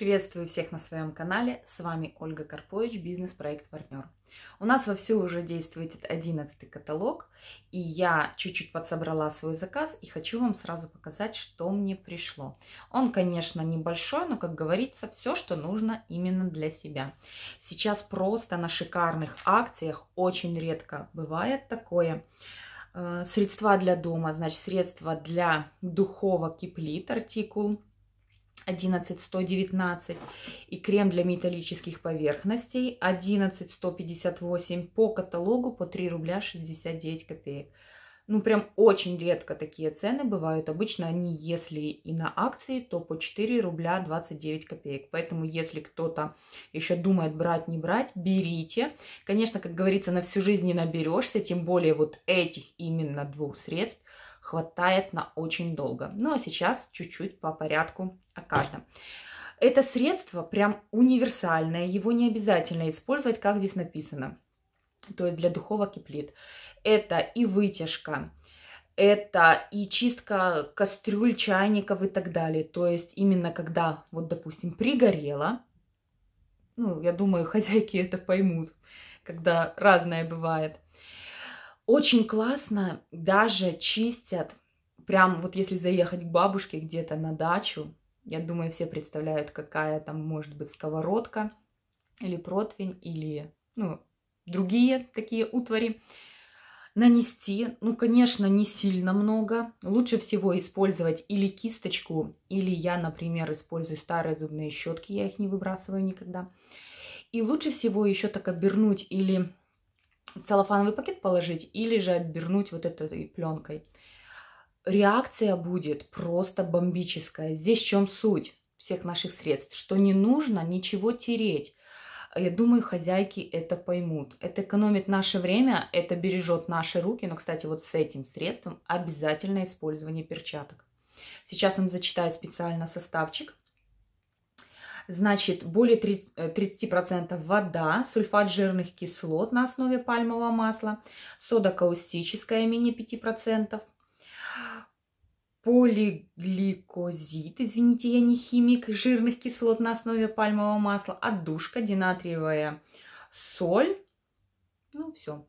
Приветствую всех на своем канале. С вами Ольга Карпович, бизнес-проект партнер. У нас вовсю уже действует 11 каталог, и я чуть-чуть подсобрала свой заказ и хочу вам сразу показать, что мне пришло. Он, конечно, небольшой, но, как говорится, все, что нужно именно для себя. Сейчас просто на шикарных акциях очень редко бывает такое. Э, средства для дома, значит, средства для духовок киплит, артикул 11119 и крем для металлических поверхностей 11158 по каталогу по 3 рубля 69 копеек. Ну, прям очень редко такие цены бывают. Обычно они, если и на акции, то по 4 рубля 29 копеек. Поэтому, если кто-то еще думает брать, не брать, берите. Конечно, как говорится, на всю жизнь не наберешься, тем более вот этих именно двух средств хватает на очень долго. Ну, а сейчас чуть-чуть по порядку о каждом. Это средство прям универсальное, его не обязательно использовать, как здесь написано. То есть для духовок и плит. Это и вытяжка, это и чистка кастрюль, чайников и так далее. То есть именно когда, вот допустим, пригорело, ну, я думаю, хозяйки это поймут, когда разное бывает. Очень классно даже чистят, прям вот если заехать к бабушке где-то на дачу, я думаю, все представляют, какая там может быть сковородка или противень, или, ну, другие такие утвари. Нанести, ну, конечно, не сильно много. Лучше всего использовать или кисточку, или я, например, использую старые зубные щетки, я их не выбрасываю никогда. И лучше всего еще так обернуть или целлофановый пакет положить, или же обернуть вот этой пленкой. Реакция будет просто бомбическая. Здесь в чем суть всех наших средств? Что не нужно ничего тереть. Я думаю, хозяйки это поймут. Это экономит наше время, это бережет наши руки. Но, кстати, вот с этим средством обязательно использование перчаток. Сейчас вам зачитаю специально составчик. Значит, более 30% э, вода, сульфат жирных кислот на основе пальмового масла, сода каустическая менее 5%, полигликозид, извините, я не химик, жирных кислот на основе пальмового масла, отдушка, динатриевая соль. Ну, все.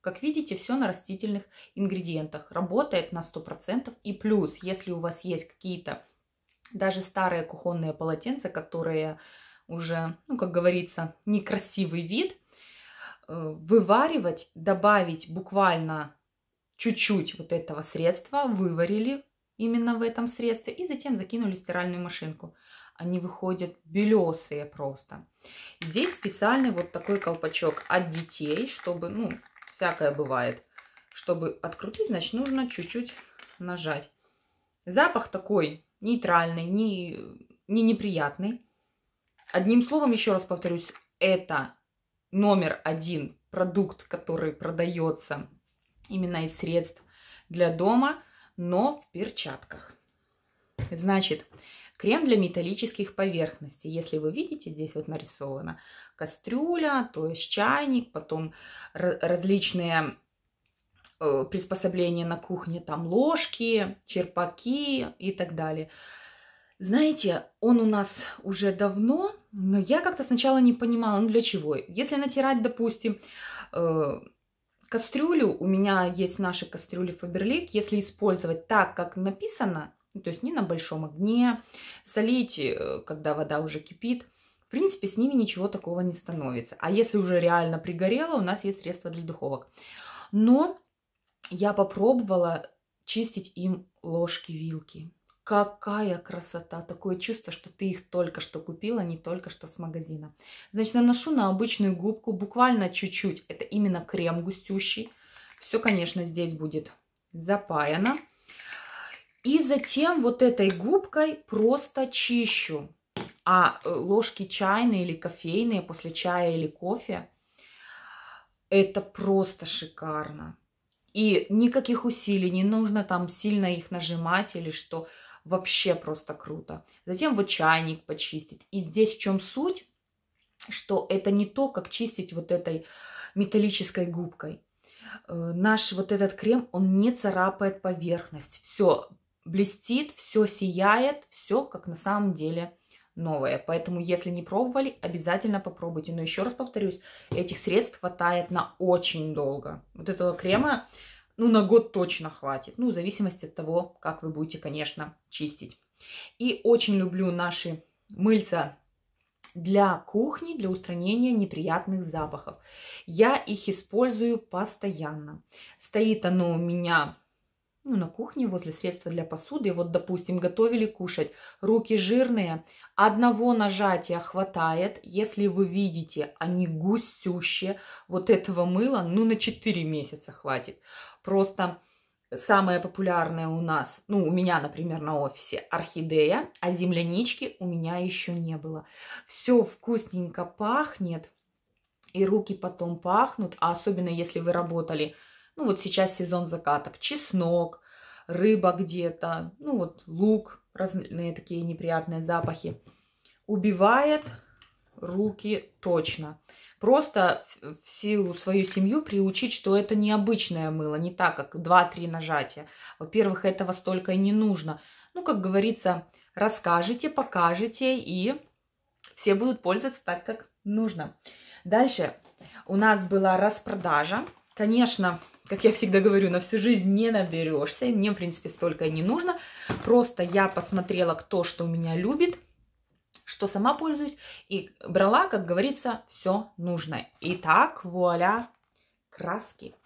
Как видите, все на растительных ингредиентах. Работает на 100%. И плюс, если у вас есть какие-то даже старые кухонные полотенца, которые уже, ну, как говорится, некрасивый вид, э, вываривать, добавить буквально чуть-чуть вот этого средства, выварили именно в этом средстве и затем закинули в стиральную машинку. Они выходят белесые просто. Здесь специальный вот такой колпачок от детей, чтобы, ну, всякое бывает. Чтобы открутить, значит, нужно чуть-чуть нажать. Запах такой нейтральный, не, не неприятный. Одним словом, еще раз повторюсь, это номер один продукт, который продается именно из средств для дома, но в перчатках. Значит, крем для металлических поверхностей. Если вы видите, здесь вот нарисовано кастрюля, то есть чайник, потом различные приспособления на кухне, там ложки, черпаки и так далее. Знаете, он у нас уже давно, но я как-то сначала не понимала, ну для чего. Если натирать, допустим, э, Кастрюлю, у меня есть наши кастрюли Фаберлик, если использовать так, как написано, ну, то есть не на большом огне, солить, э, когда вода уже кипит, в принципе, с ними ничего такого не становится. А если уже реально пригорело, у нас есть средства для духовок. Но я попробовала чистить им ложки-вилки. Какая красота! Такое чувство, что ты их только что купила, не только что с магазина. Значит, наношу на обычную губку буквально чуть-чуть. Это именно крем густющий. Все, конечно, здесь будет запаяно. И затем вот этой губкой просто чищу. А э, ложки чайные или кофейные после чая или кофе, это просто шикарно. И никаких усилий, не нужно там сильно их нажимать или что. Вообще просто круто. Затем вот чайник почистить. И здесь в чем суть, что это не то, как чистить вот этой металлической губкой. Э, наш вот этот крем, он не царапает поверхность. Все блестит, все сияет, все как на самом деле новое. Поэтому, если не пробовали, обязательно попробуйте. Но еще раз повторюсь, этих средств хватает на очень долго. Вот этого крема, ну, на год точно хватит. Ну, в зависимости от того, как вы будете, конечно, чистить. И очень люблю наши мыльца для кухни, для устранения неприятных запахов. Я их использую постоянно. Стоит оно у меня ну, на кухне возле средства для посуды. Вот, допустим, готовили кушать, руки жирные, одного нажатия хватает. Если вы видите, они густющие, вот этого мыла, ну, на 4 месяца хватит. Просто самое популярное у нас, ну, у меня, например, на офисе орхидея, а землянички у меня еще не было. Все вкусненько пахнет, и руки потом пахнут, а особенно если вы работали, ну, вот сейчас сезон закаток, чеснок, рыба где-то, ну, вот лук, разные такие неприятные запахи. Убивает руки точно. Просто всю свою семью приучить, что это необычное мыло, не так, как 2-3 нажатия. Во-первых, этого столько и не нужно. Ну, как говорится, расскажете, покажете, и все будут пользоваться так, как нужно. Дальше у нас была распродажа. Конечно, как я всегда говорю, на всю жизнь не наберешься. Мне, в принципе, столько и не нужно. Просто я посмотрела, кто что у меня любит – что сама пользуюсь, и брала, как говорится, все нужное. Итак, вуаля, краски.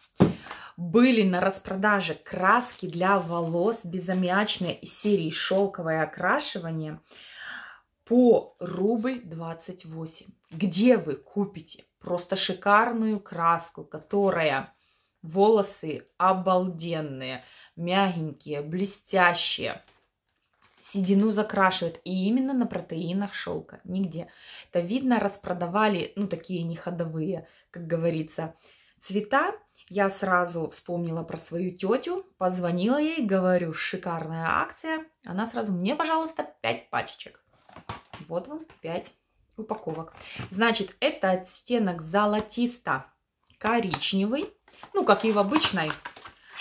Были на распродаже краски для волос безаммиачные серии «Шелковое окрашивание» по рубль 28. Где вы купите просто шикарную краску, которая волосы обалденные, мягенькие, блестящие – седину закрашивают. И именно на протеинах шелка. Нигде. Это видно, распродавали, ну, такие неходовые, как говорится, цвета. Я сразу вспомнила про свою тетю, позвонила ей, говорю, шикарная акция. Она сразу, мне, пожалуйста, 5 пачечек. Вот вам 5 упаковок. Значит, это оттенок золотисто-коричневый. Ну, как и в обычной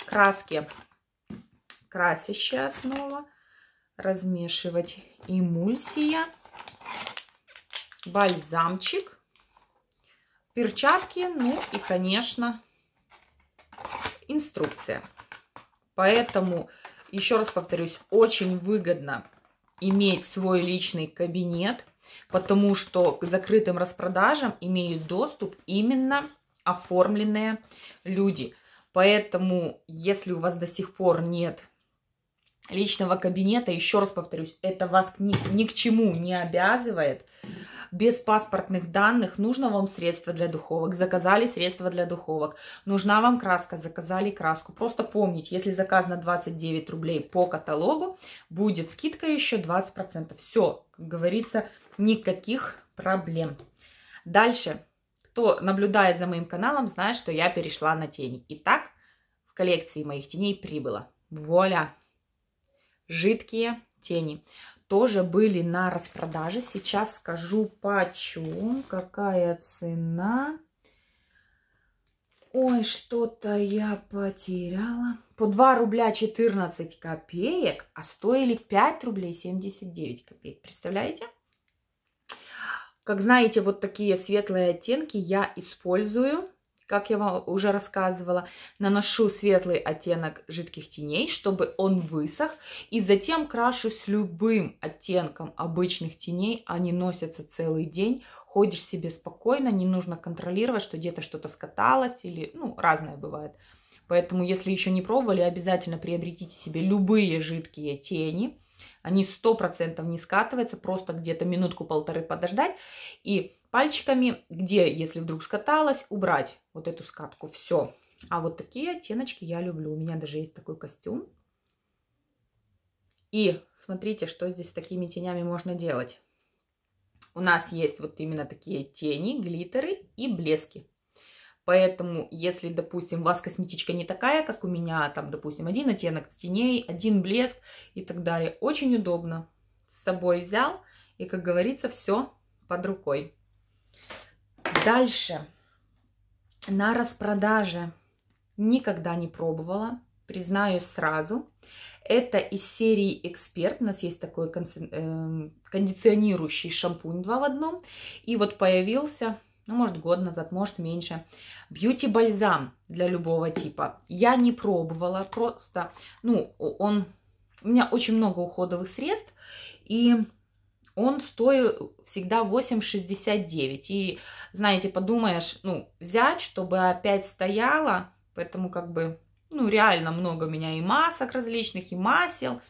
краске. Красящая основа размешивать эмульсия, бальзамчик, перчатки, ну и, конечно, инструкция. Поэтому, еще раз повторюсь, очень выгодно иметь свой личный кабинет, потому что к закрытым распродажам имеют доступ именно оформленные люди. Поэтому, если у вас до сих пор нет личного кабинета, еще раз повторюсь, это вас ни, ни к чему не обязывает. Без паспортных данных нужно вам средство для духовок, заказали средства для духовок. Нужна вам краска, заказали краску. Просто помните, если заказ на 29 рублей по каталогу, будет скидка еще 20%. Все, как говорится, никаких проблем. Дальше, кто наблюдает за моим каналом, знает, что я перешла на тени. Итак, в коллекции моих теней прибыло. Вуаля! жидкие тени. Тоже были на распродаже. Сейчас скажу почем, какая цена. Ой, что-то я потеряла. По 2 рубля 14 копеек, а стоили 5 рублей 79 копеек. Представляете? Как знаете, вот такие светлые оттенки я использую как я вам уже рассказывала, наношу светлый оттенок жидких теней, чтобы он высох, и затем крашу с любым оттенком обычных теней, они носятся целый день, ходишь себе спокойно, не нужно контролировать, что где-то что-то скаталось, или, ну, разное бывает. Поэтому, если еще не пробовали, обязательно приобретите себе любые жидкие тени, они сто процентов не скатываются, просто где-то минутку-полторы подождать, и пальчиками, где, если вдруг скаталась, убрать вот эту скатку. Все. А вот такие оттеночки я люблю. У меня даже есть такой костюм. И смотрите, что здесь с такими тенями можно делать. У нас есть вот именно такие тени, глиттеры и блески. Поэтому, если, допустим, у вас косметичка не такая, как у меня, там, допустим, один оттенок теней, один блеск и так далее, очень удобно. С собой взял, и, как говорится, все под рукой. Дальше. На распродаже никогда не пробовала, признаюсь сразу. Это из серии «Эксперт». У нас есть такой эм, кондиционирующий шампунь два в одном. И вот появился, ну, может, год назад, может, меньше, бьюти-бальзам для любого типа. Я не пробовала, просто, ну, он... У меня очень много уходовых средств, и он стоит всегда 8,69. И, знаете, подумаешь, ну, взять, чтобы опять стояло, поэтому как бы ну, реально много у меня и масок различных, и масел.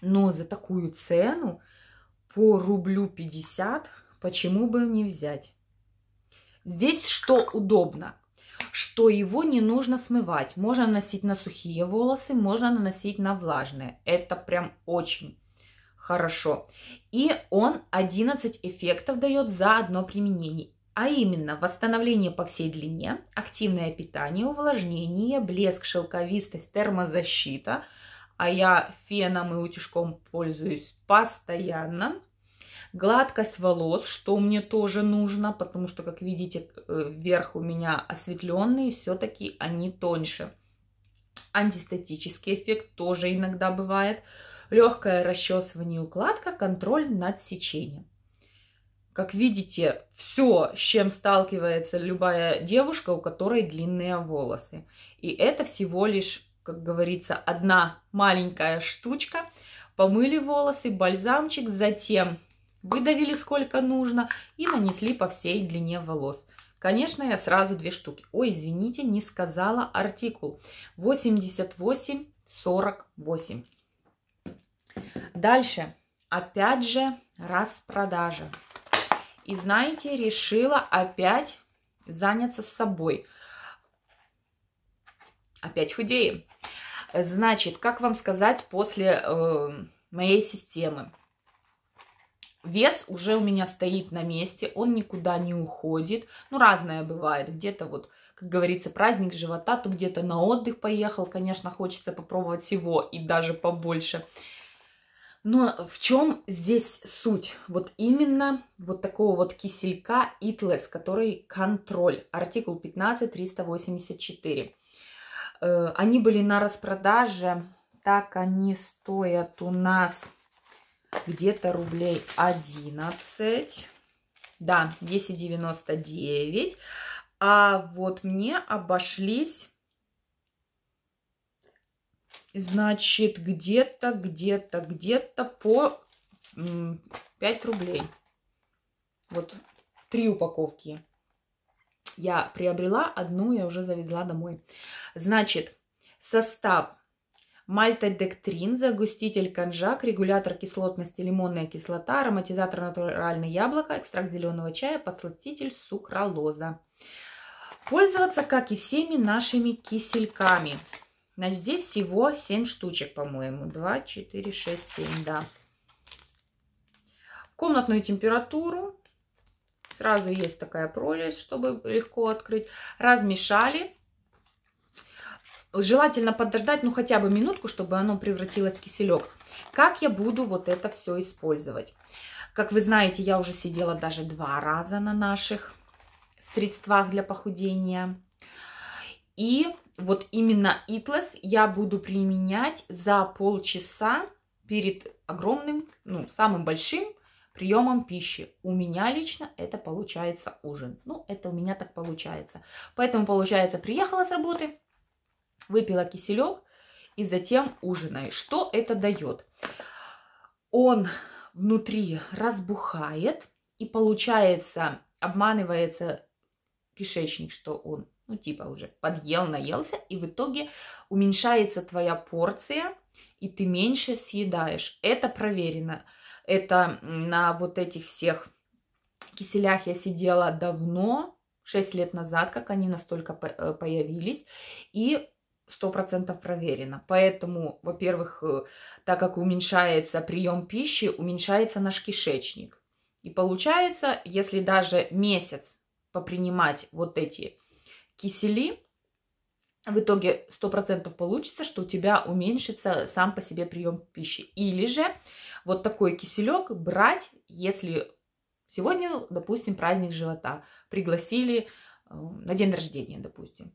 Но за такую цену по рублю 50 почему бы не взять? Здесь что удобно? Что его не нужно смывать. Можно наносить на сухие волосы, можно наносить на влажные. Это прям очень хорошо. И он 11 эффектов дает за одно применение а именно восстановление по всей длине, активное питание, увлажнение, блеск, шелковистость, термозащита, а я феном и утюжком пользуюсь постоянно, гладкость волос, что мне тоже нужно, потому что, как видите, э, верх у меня осветленный, все-таки они тоньше. Антистатический эффект тоже иногда бывает. Легкое расчесывание и укладка, контроль над сечением. Как видите, все, с чем сталкивается любая девушка, у которой длинные волосы. И это всего лишь, как говорится, одна маленькая штучка. Помыли волосы, бальзамчик, затем выдавили сколько нужно и нанесли по всей длине волос. Конечно, я сразу две штуки. Ой, извините, не сказала артикул. 88,48. Дальше. Опять же, распродажа. И знаете, решила опять заняться собой. Опять худеем. Значит, как вам сказать после э, моей системы? Вес уже у меня стоит на месте, он никуда не уходит. Ну, разное бывает. Где-то вот, как говорится, праздник живота, то где-то на отдых поехал. Конечно, хочется попробовать всего и даже побольше. Но в чем здесь суть? Вот именно вот такого вот киселька Итлес, который контроль, артикул 15384. Э, они были на распродаже, так они стоят у нас где-то рублей 11. Да, 10,99. А вот мне обошлись Значит, где-то, где-то, где-то по 5 рублей. Вот три упаковки я приобрела, одну я уже завезла домой. Значит, состав мальтодектрин, загуститель конжак, регулятор кислотности, лимонная кислота, ароматизатор натуральное яблоко, экстракт зеленого чая, подсластитель сукралоза. Пользоваться, как и всеми нашими кисельками. Значит, здесь всего 7 штучек, по-моему. 2, 4, 6, 7, да. В комнатную температуру. Сразу есть такая прорезь, чтобы легко открыть. Размешали. Желательно подождать, ну, хотя бы минутку, чтобы оно превратилось в киселек. Как я буду вот это все использовать? Как вы знаете, я уже сидела даже два раза на наших средствах для похудения. И вот именно Итлес я буду применять за полчаса перед огромным, ну, самым большим приемом пищи. У меня лично это получается ужин. Ну, это у меня так получается. Поэтому, получается, приехала с работы, выпила киселек и затем ужинаю. Что это дает? Он внутри разбухает и, получается, обманывается кишечник, что он ну, типа уже подъел, наелся, и в итоге уменьшается твоя порция, и ты меньше съедаешь. Это проверено. Это на вот этих всех киселях я сидела давно, 6 лет назад, как они настолько э, появились, и сто процентов проверено. Поэтому, во-первых, э, так как уменьшается прием пищи, уменьшается наш кишечник. И получается, если даже месяц попринимать вот эти кисели, в итоге 100% получится, что у тебя уменьшится сам по себе прием пищи. Или же вот такой киселек брать, если сегодня, допустим, праздник живота, пригласили э, на день рождения, допустим.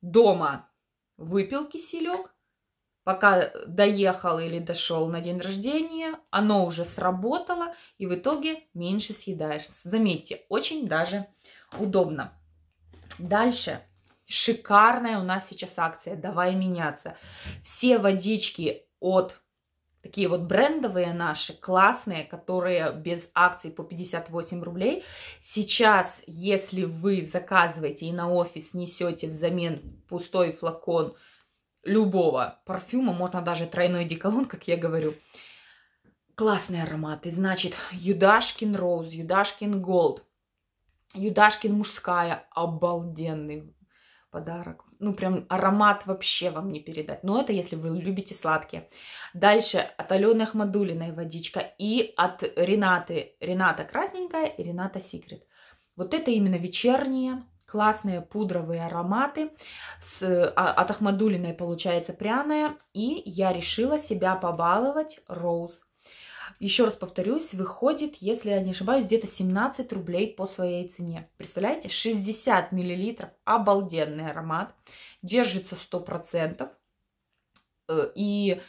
Дома выпил киселек, пока доехал или дошел на день рождения, оно уже сработало, и в итоге меньше съедаешь. Заметьте, очень даже удобно. Дальше. Шикарная у нас сейчас акция «Давай меняться». Все водички от такие вот брендовые наши, классные, которые без акций по 58 рублей. Сейчас, если вы заказываете и на офис несете взамен пустой флакон любого парфюма, можно даже тройной деколон, как я говорю, классные ароматы. Значит, Юдашкин Роуз, Юдашкин Голд, Юдашкин мужская, обалденный подарок. Ну, прям аромат вообще вам не передать. Но это если вы любите сладкие. Дальше от Алены Ахмадулиной водичка и от Ренаты. Рената красненькая и Рената Секрет. Вот это именно вечерние классные пудровые ароматы. С, а, от Ахмадулиной получается пряная. И я решила себя побаловать Роуз еще раз повторюсь, выходит, если я не ошибаюсь, где-то 17 рублей по своей цене. Представляете, 60 миллилитров, обалденный аромат, держится 100%. Э, и,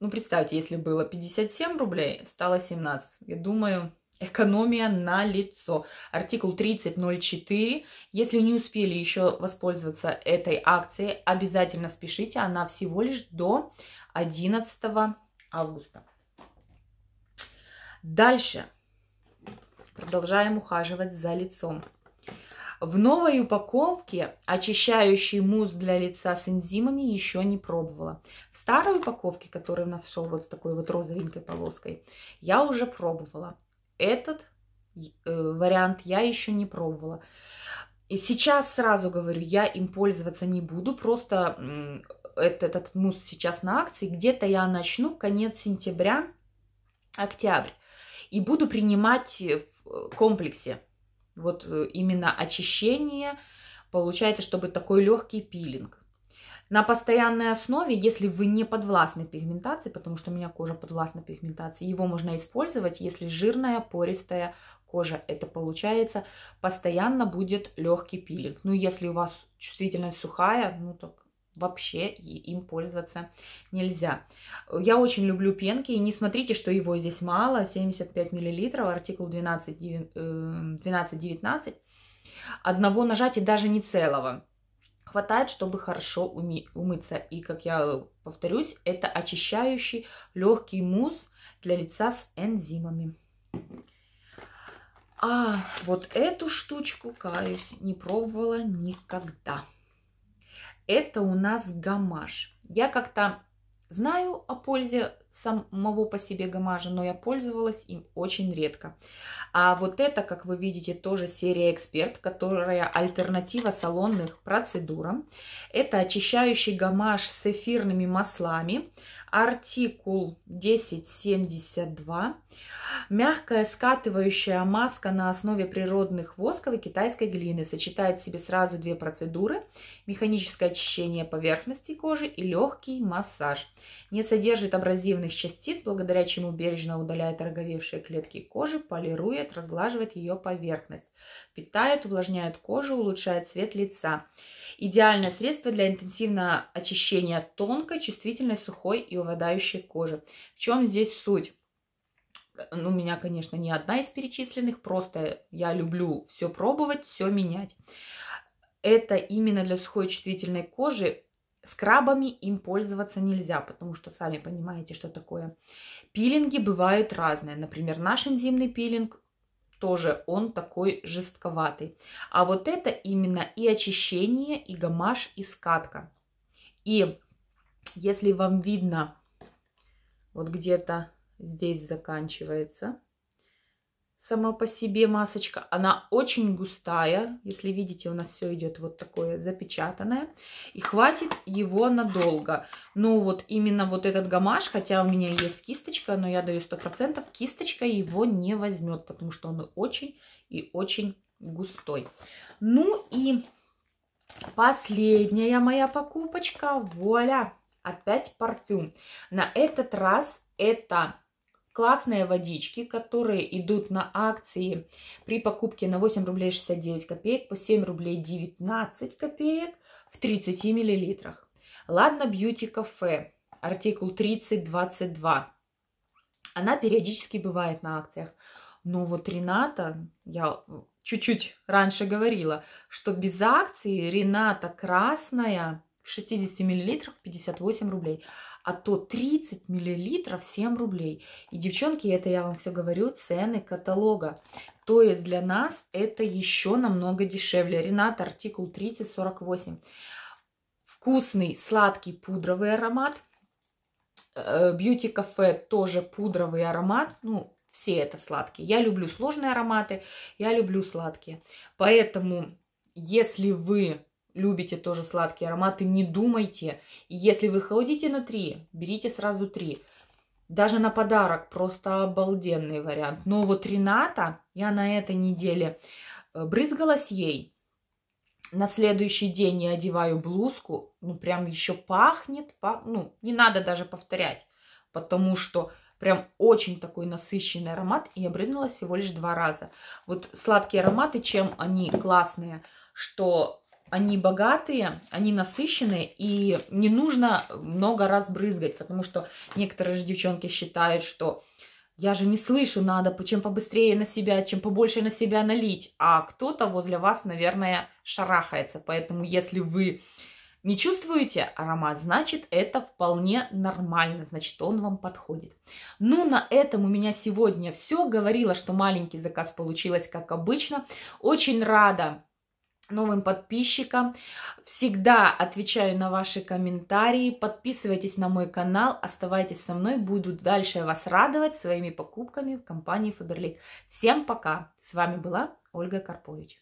ну, представьте, если было 57 рублей, стало 17. Я думаю, экономия на лицо. Артикул 3004. Если не успели еще воспользоваться этой акцией, обязательно спешите. Она всего лишь до 11 августа. Дальше. Продолжаем ухаживать за лицом. В новой упаковке очищающий мусс для лица с энзимами еще не пробовала. В старой упаковке, который у нас шел вот с такой вот розовенькой полоской, я уже пробовала. Этот э, вариант я еще не пробовала. И сейчас сразу говорю, я им пользоваться не буду, просто этот, этот мусс сейчас на акции. Где-то я начну конец сентября, октябрь и буду принимать в комплексе. Вот э, именно очищение, получается, чтобы такой легкий пилинг. На постоянной основе, если вы не подвластны пигментации, потому что у меня кожа подвластна пигментации, его можно использовать, если жирная, пористая кожа. Это получается, постоянно будет легкий пилинг. Ну, если у вас чувствительность сухая, ну, так вообще им пользоваться нельзя. Я очень люблю пенки, и не смотрите, что его здесь мало, 75 мл, артикул 12-19. Э, Одного нажатия, даже не целого, хватает, чтобы хорошо уми- умыться. И, как я повторюсь, это очищающий легкий мусс для лица с энзимами. А вот эту штучку, каюсь, не пробовала никогда это у нас гамаш. Я как-то знаю о пользе самого по себе гамажа, но я пользовалась им очень редко. А вот это, как вы видите, тоже серия Эксперт, которая альтернатива салонных процедурам. Это очищающий гамаш с эфирными маслами, артикул 1072. Мягкая скатывающая маска на основе природных восков и китайской глины сочетает в себе сразу две процедуры. Механическое очищение поверхности кожи и легкий массаж. Не содержит абразивных частиц, благодаря чему бережно удаляет роговевшие клетки кожи, полирует, разглаживает ее поверхность. Питает, увлажняет кожу, улучшает цвет лица. Идеальное средство для интенсивного очищения тонкой, чувствительной, сухой и увядающей кожи. В чем здесь суть? ну, у меня, конечно, не одна из перечисленных, просто я люблю все пробовать, все менять. Это именно для сухой чувствительной кожи. Скрабами им пользоваться нельзя, потому что сами понимаете, что такое. Пилинги бывают разные. Например, наш энзимный пилинг тоже он такой жестковатый. А вот это именно и очищение, и гамаш, и скатка. И если вам видно вот где-то здесь заканчивается сама по себе масочка. Она очень густая. Если видите, у нас все идет вот такое запечатанное. И хватит его надолго. Но вот именно вот этот гамаш, хотя у меня есть кисточка, но я даю 100%, кисточка его не возьмет, потому что он очень и очень густой. Ну и последняя моя покупочка. Вуаля! Опять парфюм. На этот раз это классные водички, которые идут на акции при покупке на 8 рублей 69 копеек по 7 рублей 19 копеек в 30 миллилитрах. Ладно, бьюти кафе. артикул 3022. Она периодически бывает на акциях. Но вот Рената, я чуть-чуть раньше говорила, что без акции Рената красная в 60 миллилитрах 58 рублей, а то 30 миллилитров 7 рублей. И, девчонки, это я вам все говорю, цены каталога. То есть для нас это еще намного дешевле. Рената, артикул 3048. Вкусный, сладкий пудровый аромат. Бьюти-кафе тоже пудровый аромат. Ну, все это сладкие. Я люблю сложные ароматы, я люблю сладкие. Поэтому, если вы любите тоже сладкие ароматы, не думайте. если вы ходите на три, берите сразу три. Даже на подарок просто обалденный вариант. Но вот Рената, я на этой неделе э, брызгалась ей. На следующий день я одеваю блузку, ну прям еще пахнет, пах... ну не надо даже повторять, потому что прям очень такой насыщенный аромат, и я брызгалась всего лишь два раза. Вот сладкие ароматы, чем они классные, что они богатые, они насыщенные, и не нужно много раз брызгать, потому что некоторые же девчонки считают, что я же не слышу, надо чем побыстрее на себя, чем побольше на себя налить, а кто-то возле вас, наверное, шарахается. Поэтому если вы не чувствуете аромат, значит это вполне нормально, значит он вам подходит. Ну, на этом у меня сегодня все. Говорила, что маленький заказ получилось как обычно. Очень рада новым подписчикам. Всегда отвечаю на ваши комментарии. Подписывайтесь на мой канал, оставайтесь со мной. Буду дальше вас радовать своими покупками в компании Faberlic. Всем пока! С вами была Ольга Карпович.